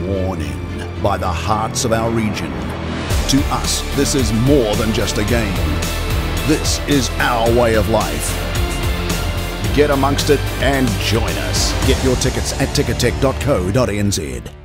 sworn by the hearts of our region. To us, this is more than just a game. This is our way of life. Get amongst it and join us. Get your tickets at ticketek.co.nz.